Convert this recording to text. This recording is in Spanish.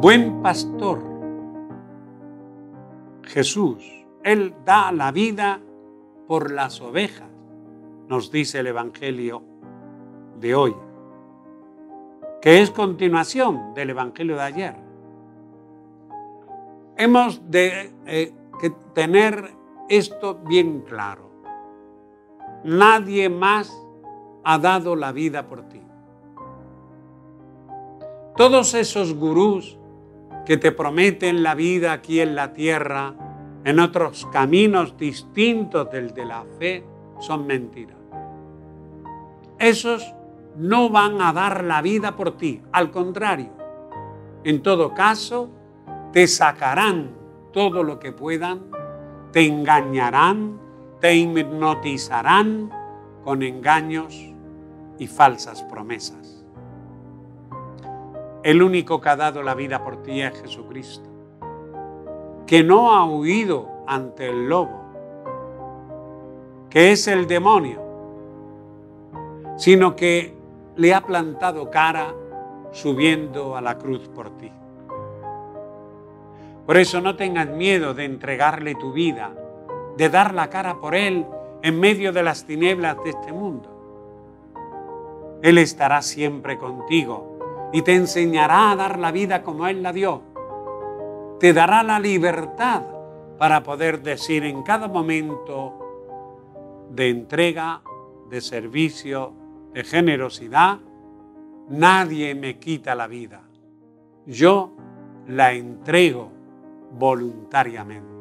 buen pastor, Jesús, Él da la vida por las ovejas, nos dice el Evangelio de hoy, que es continuación del Evangelio de ayer. Hemos de eh, tener esto bien claro. Nadie más ha dado la vida por ti. Todos esos gurús que te prometen la vida aquí en la tierra, en otros caminos distintos del de la fe, son mentiras. Esos no van a dar la vida por ti, al contrario. En todo caso, te sacarán todo lo que puedan, te engañarán, te hipnotizarán con engaños y falsas promesas. El único que ha dado la vida por ti es Jesucristo, que no ha huido ante el lobo, que es el demonio, sino que le ha plantado cara subiendo a la cruz por ti. Por eso no tengas miedo de entregarle tu vida, de dar la cara por Él en medio de las tinieblas de este mundo. Él estará siempre contigo y te enseñará a dar la vida como Él la dio. Te dará la libertad para poder decir en cada momento de entrega, de servicio, de generosidad, nadie me quita la vida. Yo la entrego voluntariamente.